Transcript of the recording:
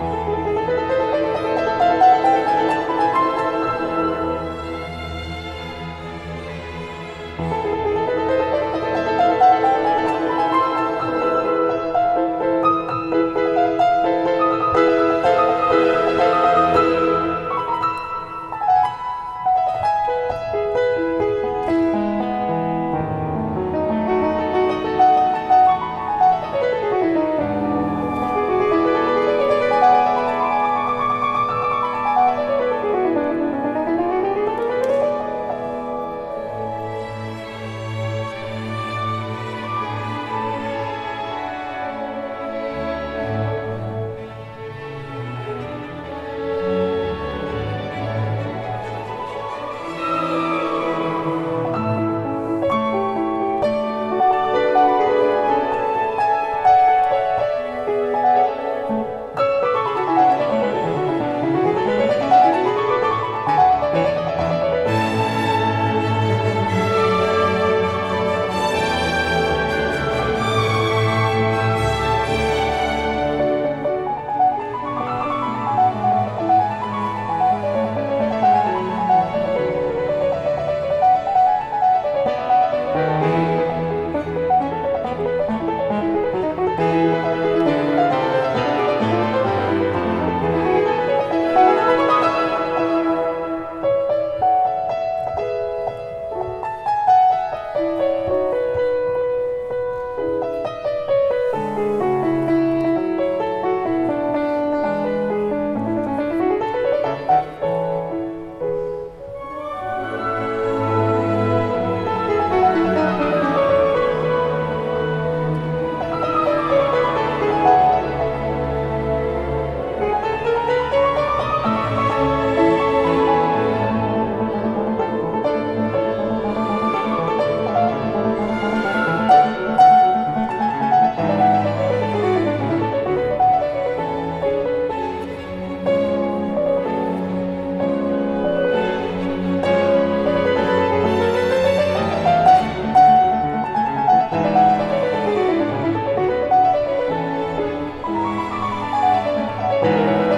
Bye. Música